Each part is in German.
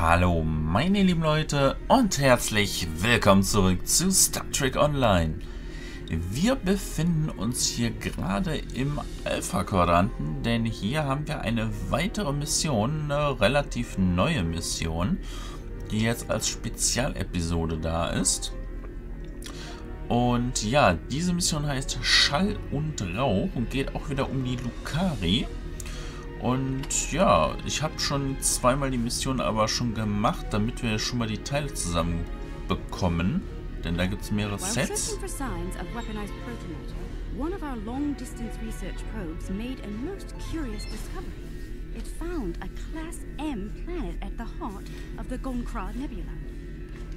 Hallo meine lieben Leute und herzlich willkommen zurück zu Star Trek Online. Wir befinden uns hier gerade im Alpha-Quadranten, denn hier haben wir eine weitere Mission, eine relativ neue Mission, die jetzt als Spezialepisode da ist. Und ja, diese Mission heißt Schall und Rauch und geht auch wieder um die Lukari. Und ja, ich habe schon zweimal die Mission aber schon gemacht, damit wir schon mal die Teile zusammen bekommen. Denn da gibt es mehrere Sets. One of our long-distance research probes made a most curious discovery. It found a Class M planet at the heart of the Gonkrad Nebula.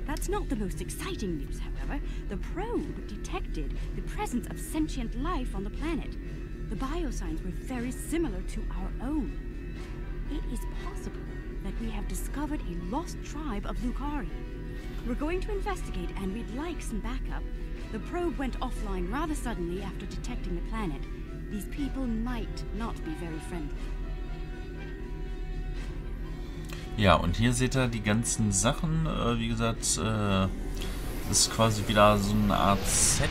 That's not the most exciting news, however. The probe detected the presence of sentient life on the planet. The biosigns were very similar to our own. It is possible that we have discovered a lost tribe of Lucari. We're going to investigate and we'd like some backup. The probe went offline rather suddenly after detecting the planet. These people might not be very friendly. Ja, und hier seht ihr die ganzen Sachen. Äh, wie gesagt, äh, ist quasi wieder so eine Art Set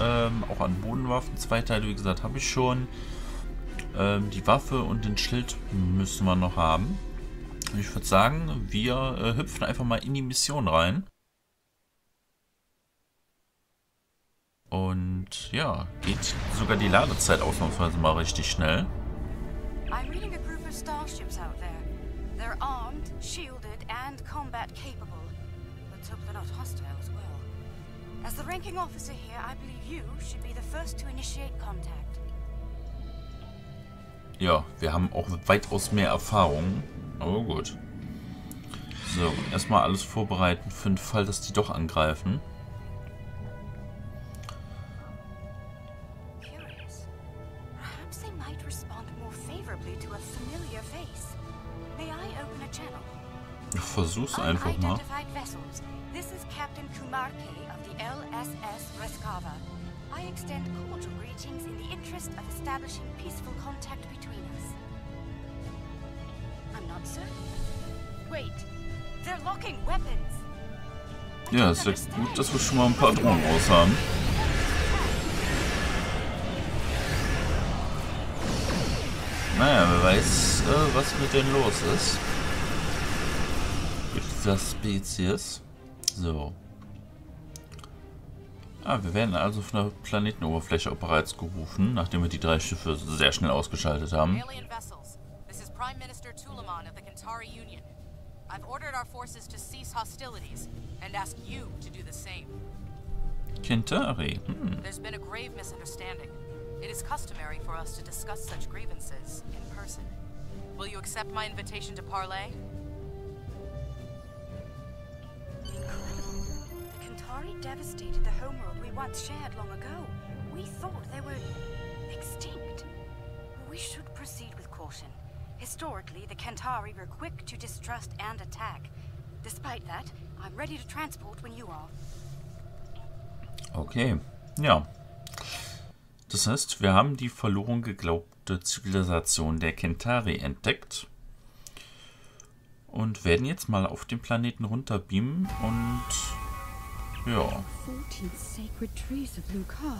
Ähm, auch an Bodenwaffen. Zwei Teile, wie gesagt, habe ich schon. Ähm, die Waffe und den Schild müssen wir noch haben. Ich würde sagen, wir äh, hüpfen einfach mal in die Mission rein. Und ja, geht sogar die Ladezeit ausnahmsweise mal richtig schnell. I'm reading a group of starships out there. They're armed, shielded and combat capable. Let's hope they're not hostile as well. As the ranking officer here, I believe you should be the first to initiate contact. Ja, wir haben auch weitaus mehr Erfahrung. Aber gut. So, erstmal alles vorbereiten für den Fall, dass die doch angreifen. Versuch's einfach mal. This is Captain Kumarke extend cordial greetings in the interest of establishing peaceful contact between us. I'm not certain. Wait, they're locking weapons. Ja, ist ja gut, dass wir schon mal ein paar Drohnen raus haben. Naja, wer weiß, äh, was mit denen los ist. Mit dieser Spezies. So. Ah, wir werden also von der Planetenoberfläche bereits gerufen, nachdem wir die drei Schiffe sehr schnell ausgeschaltet haben. I've ordered our forces to cease hostilities and ask you to do the same. Kintari. Hmm. There's been a grave misunderstanding. It is customary for us to discuss such grievances in person. Will you accept my invitation to parley? Atari devastated the homeworld we once shared long ago. We thought they were extinct. We should proceed with caution. Historically, the Kentari were quick to distrust and attack. Despite that, I'm ready to transport when you are. Okay, ja. Das heißt, wir haben die verloren geglaubte Zivilisation der Kentari entdeckt und werden jetzt mal auf den Planeten runterbeamen und Ja. 14 sacred trees of Lucar.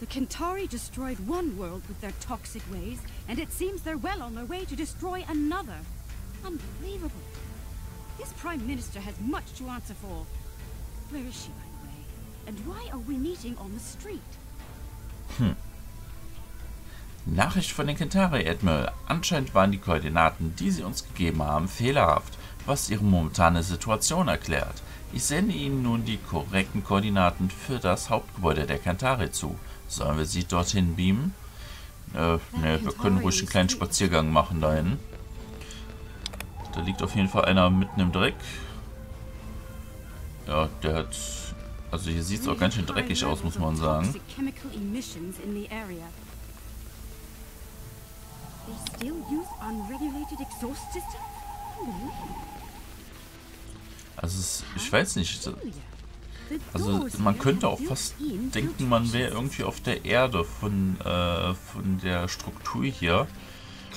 The Kentari destroyed one world with their toxic ways, and it seems they're well on their way to destroy another. Unbelievable. This Prime Minister has much to answer for. Where is she, by the way? And why are we meeting on the street? Hm. Nachricht von den Kentari, Admiral. Anscheinend waren die Koordinaten, die sie uns gegeben haben, fehlerhaft, was ihre momentane Situation erklärt. Ich sende Ihnen nun die korrekten Koordinaten für das Hauptgebäude der Kantare zu. Sollen wir sie dorthin beamen? Äh, ne, wir können ruhig einen kleinen Spaziergang machen dahin. Da liegt auf jeden Fall einer mitten im Dreck. Ja, der hat... Also hier sieht es auch ganz schön dreckig aus, muss man sagen. They still use unregulated exhaust systems? Also es, ich weiß nicht. Also man könnte auch fast denken, man wäre irgendwie auf der Erde von, äh, von der Struktur hier.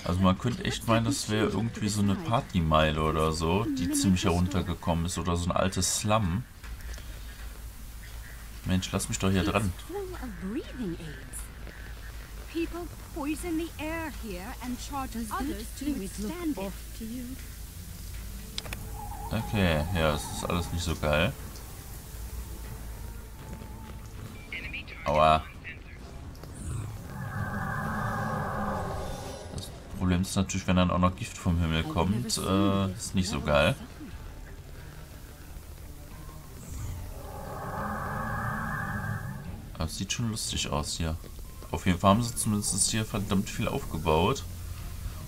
Also man könnte echt meinen, das wäre irgendwie so eine Partymeile oder so, die ziemlich heruntergekommen ist. Oder so ein altes Slum. Mensch, lass mich doch hier dran. People poison the air here and charge others to withstand it. Okay, ja, es ist alles nicht so geil. Aua. Das Problem ist natürlich, wenn dann auch noch Gift vom Himmel kommt, äh, ist nicht so geil. Aber es sieht schon lustig aus hier. Auf jeden Fall haben sie zumindest hier verdammt viel aufgebaut.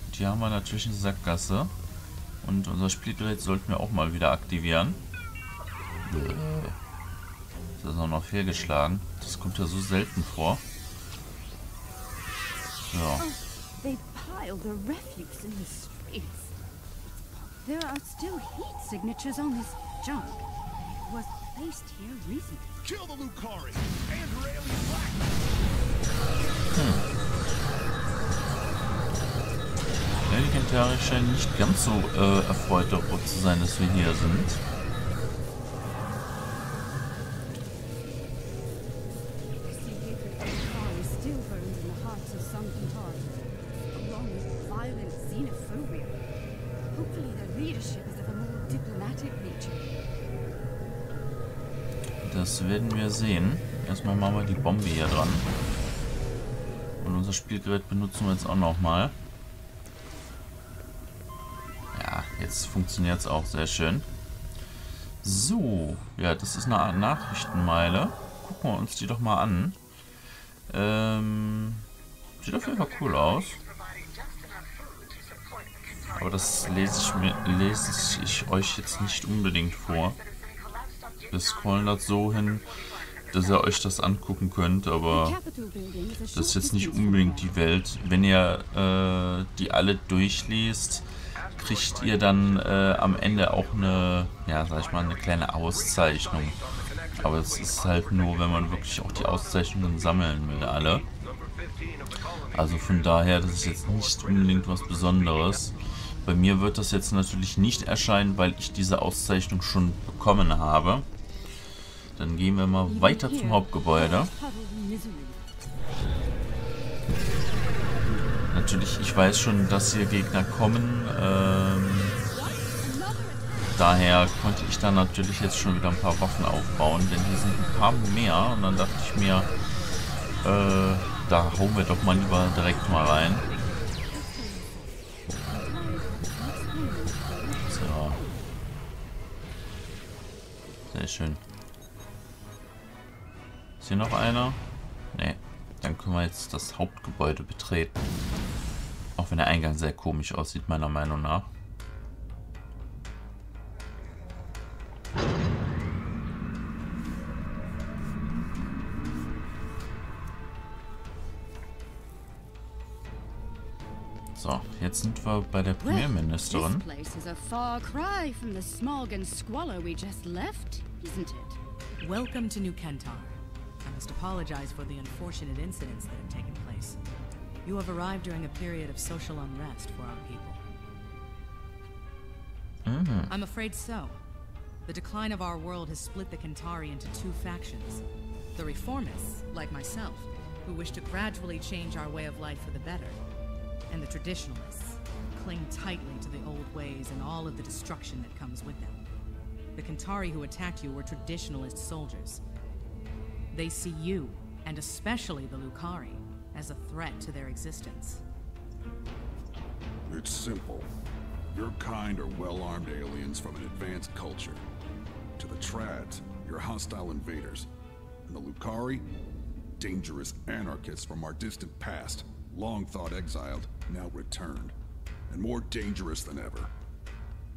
Und hier haben wir natürlich eine Sackgasse. Und unser Spielgerät sollten wir auch mal wieder aktivieren. Das ist auch noch fehlgeschlagen. Das kommt ja so selten vor. Ja. There are still heat signatures on this junk. It was placed here recently. Kill the Lucari and her alien black. Kentari scheinen nicht ganz so äh, erfreut darüber zu sein, dass wir hier sind. Das werden wir sehen. Erstmal machen wir die Bombe hier dran. Und unser Spielgerät benutzen wir jetzt auch nochmal. Ja, jetzt funktioniert es auch sehr schön. So, ja, das ist eine Nachrichtenmeile. Gucken wir uns die doch mal an. Ähm, sieht auf jeden Fall cool aus. Aber das lese ich, mir, lese ich euch jetzt nicht unbedingt vor. Wir scrollen das so hin, dass ihr euch das angucken könnt, aber das ist jetzt nicht unbedingt die Welt. Wenn ihr äh, die alle durchliest, kriegt ihr dann äh, am Ende auch eine, ja, sag ich mal, eine kleine Auszeichnung. Aber es ist halt nur, wenn man wirklich auch die Auszeichnungen sammeln will, alle. Also von daher, das ist jetzt nicht unbedingt was Besonderes. Bei mir wird das jetzt natürlich nicht erscheinen, weil ich diese Auszeichnung schon bekommen habe. Dann gehen wir mal weiter zum Hauptgebäude. Natürlich, ich weiß schon, dass hier Gegner kommen. Ähm, daher konnte ich dann natürlich jetzt schon wieder ein paar Waffen aufbauen, denn hier sind ein paar mehr. Und dann dachte ich mir, äh, da hauen wir doch mal lieber direkt mal rein. So. Sehr schön. Ist hier noch einer? Ne. Dann können wir jetzt das Hauptgebäude betreten. Auch wenn der Eingang sehr komisch aussieht, meiner Meinung nach. So, jetzt sind wir bei der Premierministerin. Welcome to New Kentar. I must apologize for the unfortunate incidents that have taken place. You have arrived during a period of social unrest for our people. Mm -hmm. I'm afraid so. The decline of our world has split the Kentari into two factions. The reformists, like myself, who wish to gradually change our way of life for the better. And the traditionalists, cling tightly to the old ways and all of the destruction that comes with them. The Kentari who attacked you were traditionalist soldiers, they see you, and especially the Lucari, as a threat to their existence. It's simple. Your kind are well-armed aliens from an advanced culture. To the Trads, you're hostile invaders. And the Lucari? Dangerous anarchists from our distant past, long thought exiled, now returned. And more dangerous than ever.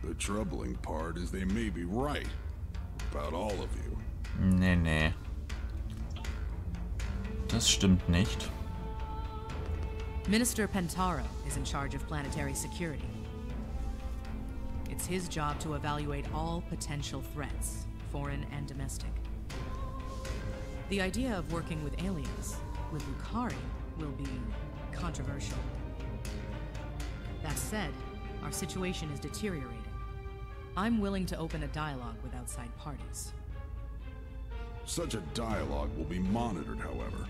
The troubling part is they may be right. About all of you. Nee, nee. Das stimmt nicht. Minister Pentaro is in charge of planetary security. It's his job to evaluate all potential threats, foreign and domestic. The idea of working with aliens, with Lucari, will be controversial. That said, our situation is deteriorating. I'm willing to open a dialogue with outside parties. Such a dialogue will be monitored, however,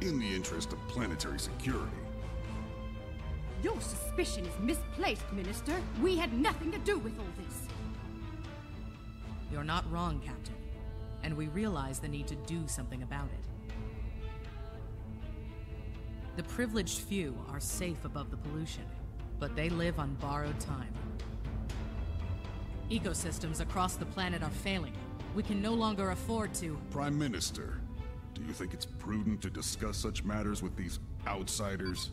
in the interest of planetary security. Your suspicion is misplaced, Minister. We had nothing to do with all this. You're not wrong, Captain. And we realize the need to do something about it. The privileged few are safe above the pollution, but they live on borrowed time. Ecosystems across the planet are failing. We can no longer afford to... Prime Minister, do you think it's prudent to discuss such matters with these outsiders?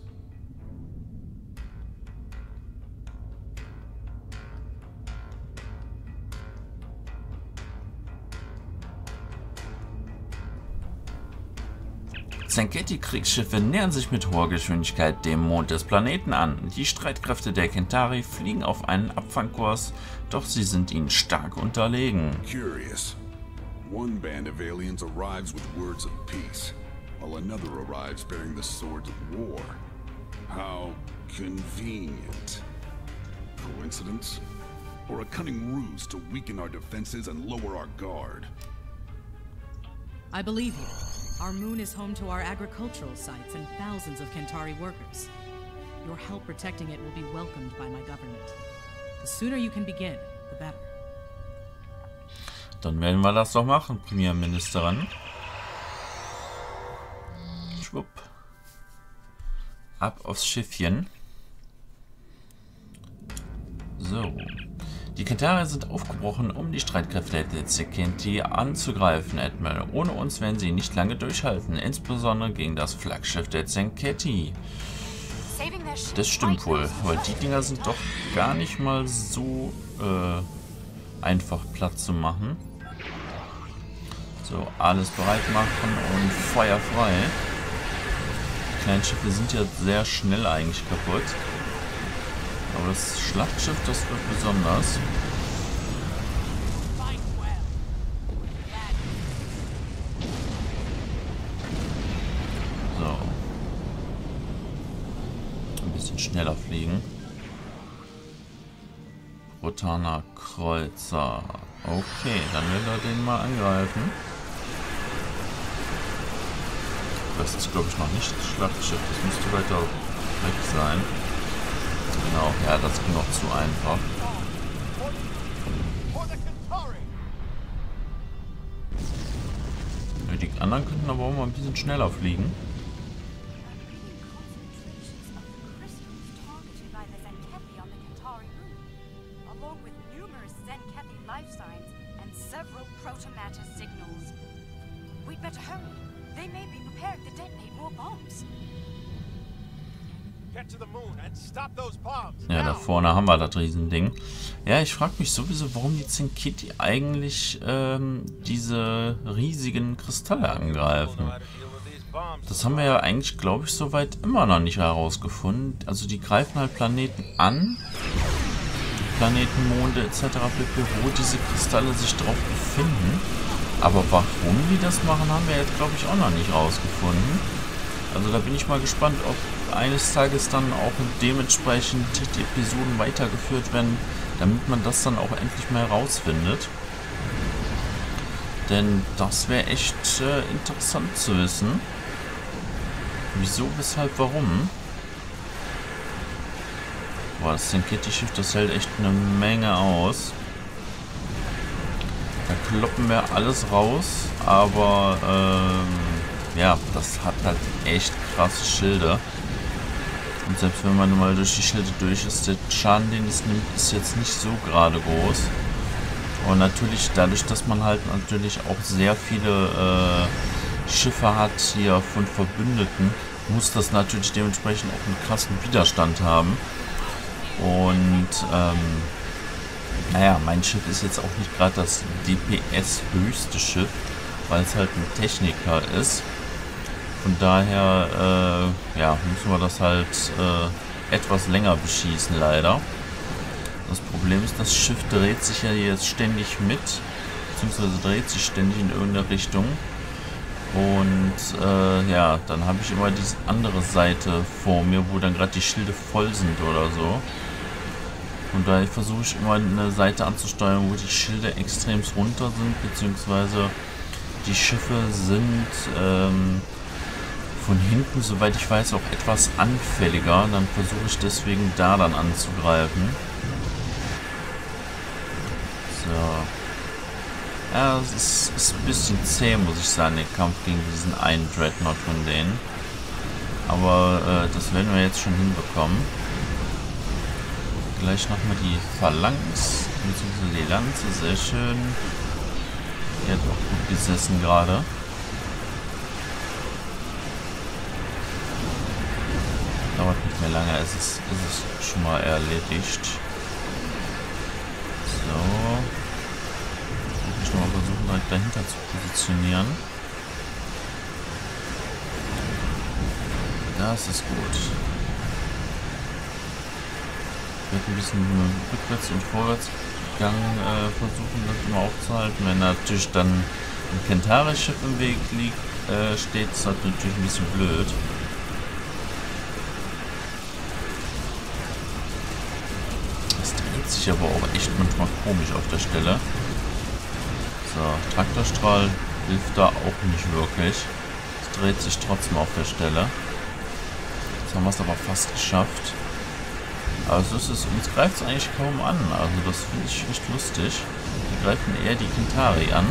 Zenketti-Kriegsschiffe nähern sich mit hoher Geschwindigkeit dem Mond des Planeten an. Die Streitkräfte der Kentari fliegen auf einen Abfangkurs, doch sie sind ihnen stark unterlegen. Curious. One band of aliens arrives with words of peace, while another arrives bearing the swords of war. How convenient. Coincidence? Or a cunning ruse to weaken our defenses and lower our guard? I believe you. Our moon is home to our agricultural sites and thousands of Kentari workers. Your help protecting it will be welcomed by my government. The sooner you can begin, the better. Dann werden wir das doch machen, Premierministerin. Schwupp. Ab aufs Schiffchen. So. Die Kentarier sind aufgebrochen, um die Streitkräfte der Zekenti anzugreifen, Admiral. Ohne uns werden sie nicht lange durchhalten, insbesondere gegen das Flaggschiff der Zenketi. Das stimmt wohl, weil die Dinger sind doch gar nicht mal so äh, einfach platt zu machen. So, alles bereit machen und Feuer frei. Die kleinen Schiffe sind ja sehr schnell eigentlich kaputt. Aber das Schlachtschiff, das wird besonders. So. Ein bisschen schneller fliegen. Rotana Kreuzer. Okay, dann werden wir den mal angreifen. Das ist, glaube ich, noch nicht das Schlachtschiff. Das müsste weiter weg sein. Genau, ja, das ging noch zu einfach. Die anderen könnten aber auch mal ein bisschen schneller fliegen. Haben wir das Riesending. Ja, ich frage mich sowieso, warum die Zinkiti eigentlich ähm, diese riesigen Kristalle angreifen. Das haben wir ja eigentlich, glaube ich, soweit immer noch nicht herausgefunden. Also die greifen halt Planeten an, Planeten, Monde etc., wo diese Kristalle sich drauf befinden. Aber warum die das machen, haben wir jetzt, glaube ich, auch noch nicht herausgefunden. Also da bin ich mal gespannt, ob eines Tages dann auch dementsprechend die Episoden weitergeführt werden, damit man das dann auch endlich mal herausfindet. Denn das wäre echt äh, interessant zu wissen. Wieso, weshalb, warum. Boah, das Senketi-Schiff, das hält echt eine Menge aus. Da kloppen wir alles raus, aber ähm, ja, das hat halt echt krasse Schilder. Und selbst wenn man mal durch die Schilde durch ist, der Schaden, den es nimmt, ist jetzt nicht so gerade groß. Und natürlich dadurch, dass man halt natürlich auch sehr viele äh, Schiffe hat hier von Verbündeten, muss das natürlich dementsprechend auch einen krassen Widerstand haben. Und ähm, naja, mein Schiff ist jetzt auch nicht gerade das DPS höchste Schiff, weil es halt ein Techniker ist. Von daher äh, ja, müssen wir das halt äh, etwas länger beschießen, leider. Das Problem ist, das Schiff dreht sich ja jetzt ständig mit, beziehungsweise dreht sich ständig in irgendeine Richtung. Und äh, ja, dann habe ich immer diese andere Seite vor mir, wo dann gerade die Schilde voll sind oder so. Und daher versuche ich immer eine Seite anzusteuern, wo die Schilde extrem runter sind, beziehungsweise die Schiffe sind ähm, von hinten, soweit ich weiß, auch etwas anfälliger. Dann versuche ich deswegen da dann anzugreifen. So. Ja, es ist, ist ein bisschen zäh, muss ich sagen, der Kampf gegen diesen einen Dreadnought von denen. Aber äh, das werden wir jetzt schon hinbekommen. Gleich nochmal die Phalanx, beziehungsweise die Lanze, sehr schön. Die hat auch gut gesessen gerade. Lange, es ist, es ist schon mal erledigt. So. Ich nochmal versuchen, direkt dahinter zu positionieren. Das ist gut. Ich werde ein bisschen rückwärts und vorwärtsgang äh, versuchen, das immer aufzuhalten. Wenn natürlich dann ein Kentari-Schiff im Weg liegt, äh, steht, ist das natürlich ein bisschen blöd. Dreht sich aber auch echt manchmal komisch auf der Stelle. So, Traktorstrahl hilft da auch nicht wirklich. Es dreht sich trotzdem auf der Stelle haben wir es aber fast geschafft. Also es ist, uns greift es eigentlich kaum an. Also das finde ich echt lustig. Wir greifen eher die Kintari an.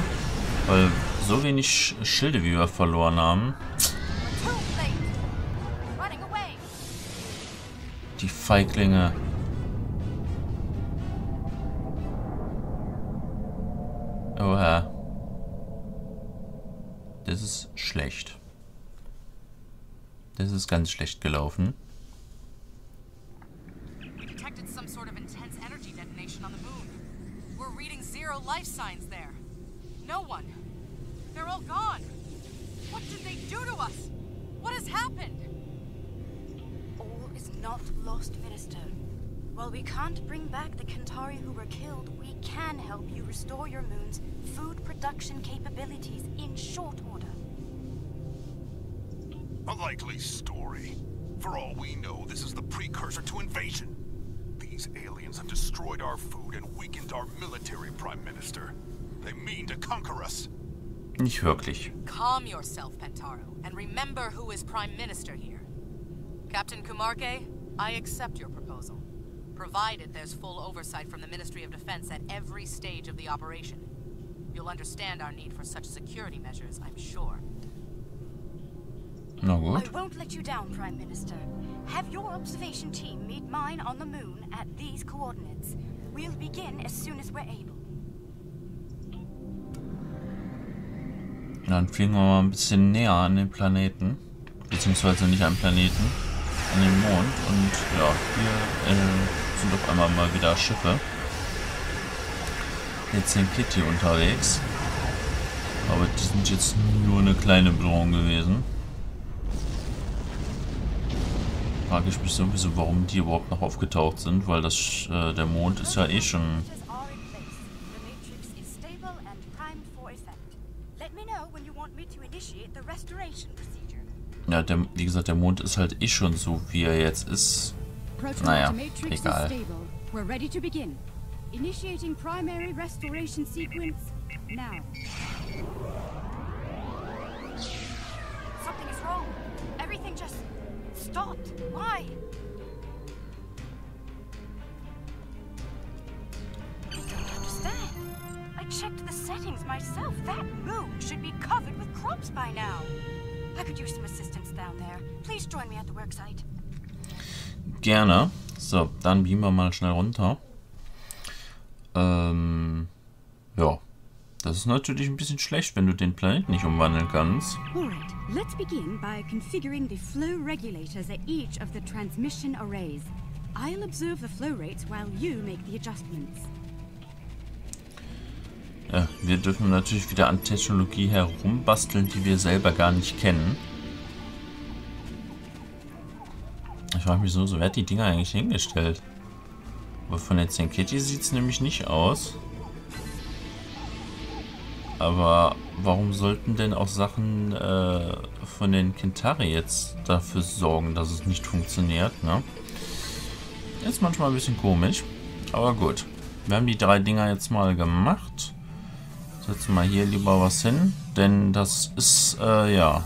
Weil so wenig Schilde, wie wir verloren haben. Die Feiglinge. Is not lost, Minister. While we can't bring back the Kentari who were killed, we can help you restore your moon's food production capabilities in short order. A likely story. For all we know, this is the precursor to invasion. These aliens have destroyed our food and weakened our military, Prime Minister. They mean to conquer us. Nicht wirklich. Calm yourself, Pentaro, and remember who is Prime Minister here. Captain Kumarke, I accept your proposal, provided there's full oversight from the Ministry of Defense at every stage of the operation. You'll understand our need for such security measures, I'm sure. Na gut. I won't let you down, Prime Minister. Have your observation team meet mine on the moon at these coordinates. We'll begin as soon as we're able. Dann fliegen wir mal ein bisschen näher an den Planeten. Beziehungsweise nicht am Planeten, an den Mond. Und ja, hier äh, sind auf einmal mal wieder Schiffe. Jetzt sind Kitty unterwegs. Aber die sind jetzt nur eine kleine Bedrohung gewesen. Frage ich mich sowieso, warum die überhaupt noch aufgetaucht sind, weil das äh, der Mond ist ja eh schon... Ja, der, wie gesagt, der Mond ist halt eh schon so, wie er jetzt ist. Naja, egal. Initiating primary restoration sequence now. Something is wrong. Everything just stopped. Why? I don't understand. I checked the settings myself. That moon should be covered with crops by now. I could use some assistance down there. Please join me at the worksite. Gerne. So, dann beamen wir mal schnell runter. Ähm, ja. Das ist natürlich ein bisschen schlecht, wenn du den Planeten nicht umwandeln kannst. Alright, let's begin by configuring the flow regulators at each of the transmission arrays. I'll observe the flow rates while you make the adjustments. Ja, wir dürfen natürlich wieder an Technologie herumbasteln, die wir selber gar nicht kennen. Ich frage mich so, so wer hat die Dinger eigentlich hingestellt? Aber von der Zenketi sieht es nämlich nicht aus. Aber warum sollten denn auch Sachen äh, von den Kentari jetzt dafür sorgen, dass es nicht funktioniert, ne? Ist manchmal ein bisschen komisch. Aber gut. Wir haben die drei Dinger jetzt mal gemacht. Setzen wir hier lieber was hin. Denn das ist, äh, ja,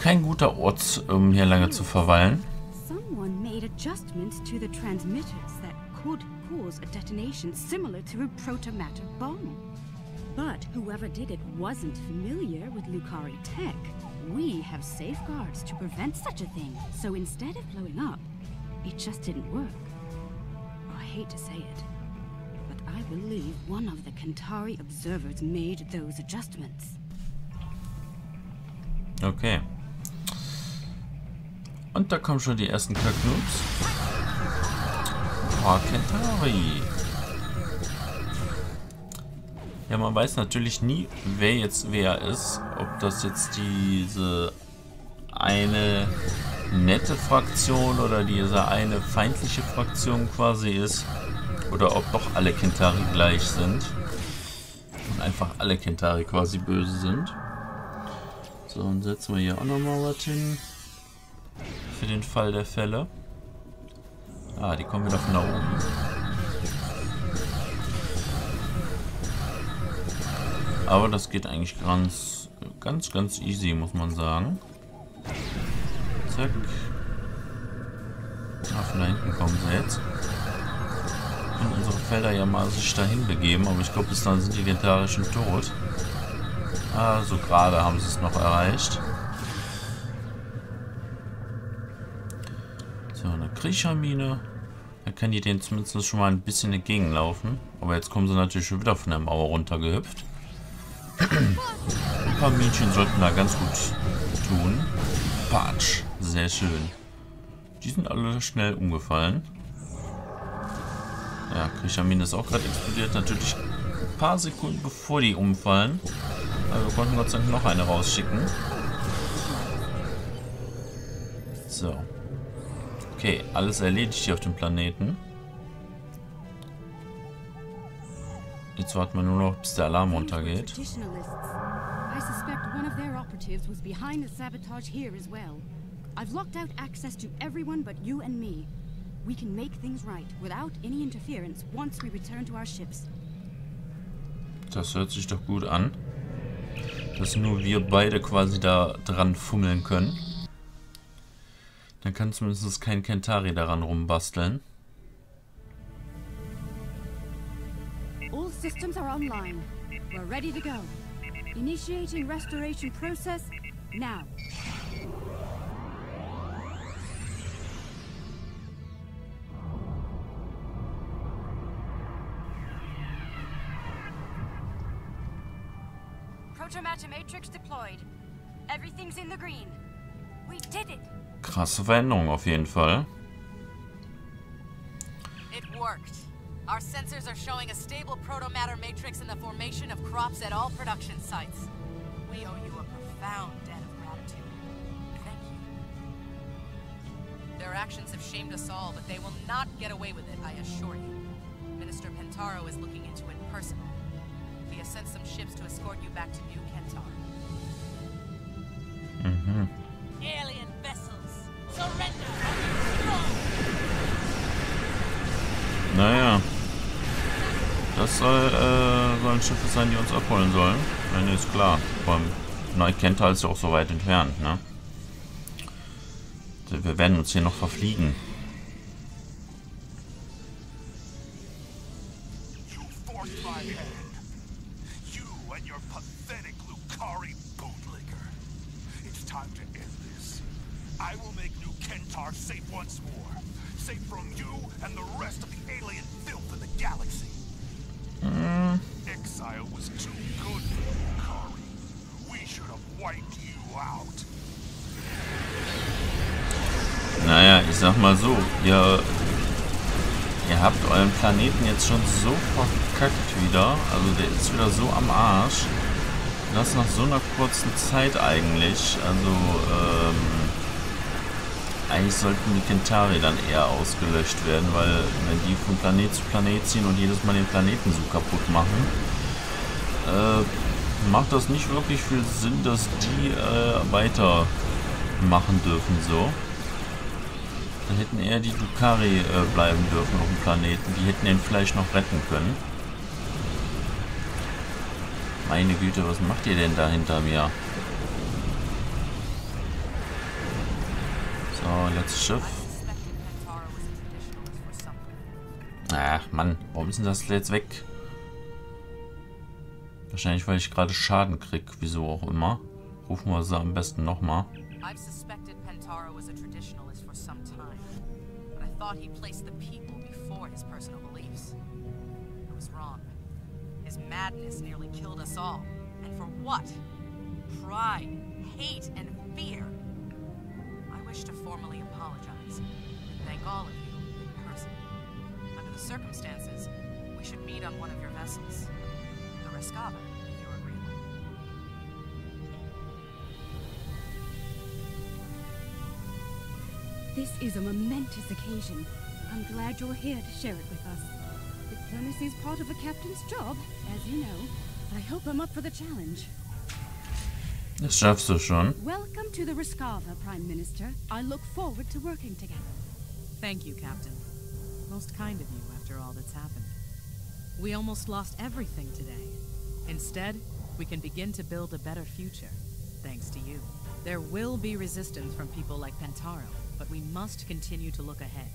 kein guter Ort, um hier lange zu verweilen. Someone made adjustments to the transmitters that could cause a detonation similar to a protomatter bomb. But whoever did it wasn't familiar with Lucari tech. We have safeguards to prevent such a thing, so instead of blowing up, it just didn't work. I hate to say it, but I believe one of the Kantari observers made those adjustments. Okay. Und da kommen schon die ersten Kaknoops. Oh, Kentari. Ja, man weiß natürlich nie, wer jetzt wer ist. Ob das jetzt diese eine nette Fraktion oder diese eine feindliche Fraktion quasi ist. Oder ob doch alle Kentari gleich sind. Und einfach alle Kentari quasi böse sind. So, und setzen wir hier auch nochmal was hin. Für den Fall der Fälle. Ah, die kommen wieder von da oben. Aber das geht eigentlich ganz, ganz, ganz easy, muss man sagen. Zack. Ah, von da hinten kommen sie jetzt. Und unsere Felder ja mal sich dahin begeben, aber ich glaube, bis dann sind die Gentare schon tot. Ah, so gerade haben sie es noch erreicht. So, eine Kriechermine. Da können die denen zumindest schon mal ein bisschen entgegenlaufen. Aber jetzt kommen sie natürlich schon wieder von der Mauer runtergehüpft. Ein paar Mädchen sollten da ganz gut tun. Patsch. Sehr schön. Die sind alle schnell umgefallen. Ja, Krishamine ist auch gerade explodiert. Natürlich ein paar Sekunden bevor die umfallen. Aber wir konnten Gott sei Dank noch eine rausschicken. So. Okay, alles erledigt hier auf dem Planeten. Jetzt warten wir nur noch, bis der Alarm runtergeht. I suspect one of their operatives was behind the sabotage here as well. I've locked out access to everyone but you and me. We can make things right without any interference once we return to our ships. Das hört sich doch gut an. Dass nur wir beide quasi da dran fummeln können. Dann kann zumindest kein Kentari daran rumbasteln. Systems are online. We're ready to go. Initiating restoration process now. Protomatter matrix deployed. Everything's in the green. We did it. Krasse Veränderung auf jeden Fall. It worked. Our sensors are showing a stable protomatter matrix in the formation of crops at all production sites. We owe you a profound debt of gratitude. Thank you. Their actions have shamed us all, but they will not get away with it, I assure you. Minister Pentaro is looking into it personally. He has sent some ships to escort you back to New Kentar. Mm-hmm. Alien vessels, surrender! Naja. Soll, äh, sollen Schiffe sein, die uns abholen sollen. Nein, ist klar. Allem Neukental ist ja auch so weit entfernt, ne? Wir werden uns hier noch verfliegen. Safe once more. Safe from you and the rest of the alien filth in the galaxy. Exile was too good for you, Lucari. We should have wiped you out. Naja, ich sag mal so, ihr, ihr habt euren Planeten jetzt schon so verkackt wieder. Also der ist wieder so am Arsch. Das nach so einer kurzen Zeit eigentlich. Also, ähm, eigentlich sollten die Kentari dann eher ausgelöscht werden, weil wenn die von Planet zu Planet ziehen und jedes Mal den Planeten so kaputt machen, äh, macht das nicht wirklich viel Sinn, dass die äh, weitermachen dürfen so. Dann hätten eher die Dukari äh, bleiben dürfen auf dem Planeten. Die hätten ihn vielleicht noch retten können. Meine Güte, was macht ihr denn da hinter mir? So, letztes Schiff. Ach, Mann. Warum ist denn das jetzt weg? Wahrscheinlich, weil ich gerade Schaden krieg. Wieso auch immer. Rufen wir sie am besten nochmal. I've suspected Pentaro was a traditionalist for some time. But I thought he placed the people before his personal beliefs. I was wrong. His madness nearly killed us all. And for what? Pride, hate, and fear. I wish to formally apologize and thank all of you in person. Under the circumstances, we should meet on one of your vessels. The Rescava, if you're. This is a momentous occasion. I'm glad you're here to share it with us. Diplomacy is part of a captain's job, as you know. I hope I'm up for the challenge. Das schaffst du schon. Welcome to the Rescava, Prime Minister. I look forward to working together. Thank you, Captain. Most kind of you after all that's happened. We almost lost everything today. Instead, we can begin to build a better future, thanks to you. There will be resistance from people like Pentaro, but we must continue to look ahead.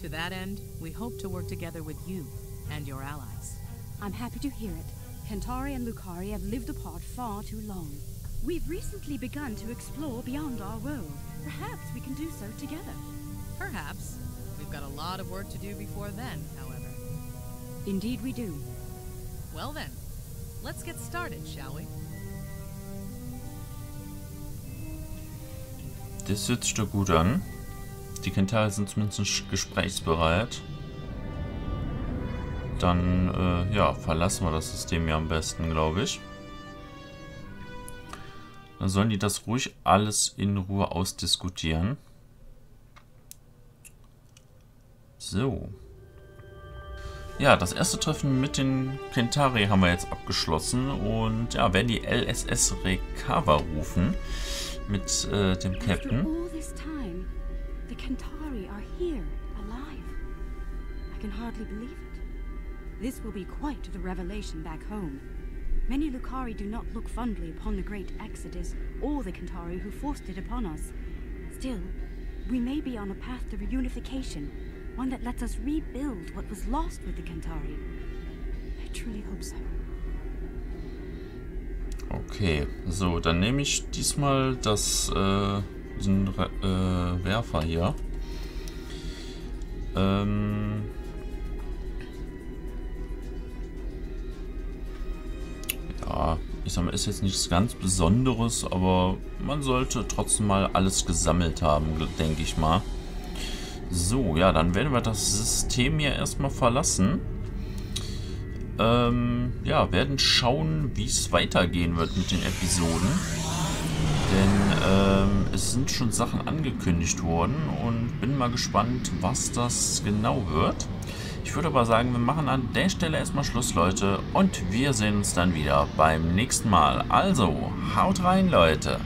To that end, we hope to work together with you and your allies. I'm happy to hear it. Kentari and Lucari have lived apart far too long. We've recently begun to explore beyond our world. Perhaps we can do so together. Perhaps. We've got a lot of work to do before then, however. Indeed we do. Well then, let's get started, shall we? Das hört sich doch gut an. Die Kentare sind zumindest gesprächsbereit. Dann, äh, ja, verlassen wir das System ja am besten, glaube ich. Dann sollen die das ruhig alles in Ruhe ausdiskutieren. So. Ja, das erste Treffen mit den Kentari haben wir jetzt abgeschlossen und ja, werden die LSS Recover rufen mit äh, dem Captain. can hardly believe it. This will be quite the revelation back home. Many Lucari do not look fondly upon the great Exodus or the Kentari who forced it upon us. Still, we may be on a path to reunification, one that lets us rebuild what was lost with the Kentari. I truly hope so. Okay, so, dann nehme ich diesmal das, äh, diesen äh, Werfer hier. Ähm... ja, ich sag mal, ist jetzt nichts ganz Besonderes, aber man sollte trotzdem mal alles gesammelt haben, denke ich mal. So, ja, dann werden wir das System hier erstmal verlassen. Ähm, ja, werden schauen, wie es weitergehen wird mit den Episoden. Denn ähm, es sind schon Sachen angekündigt worden und bin mal gespannt, was das genau wird. Ich würde aber sagen, wir machen an der Stelle erstmal Schluss, Leute. Und wir sehen uns dann wieder beim nächsten Mal. Also, haut rein, Leute.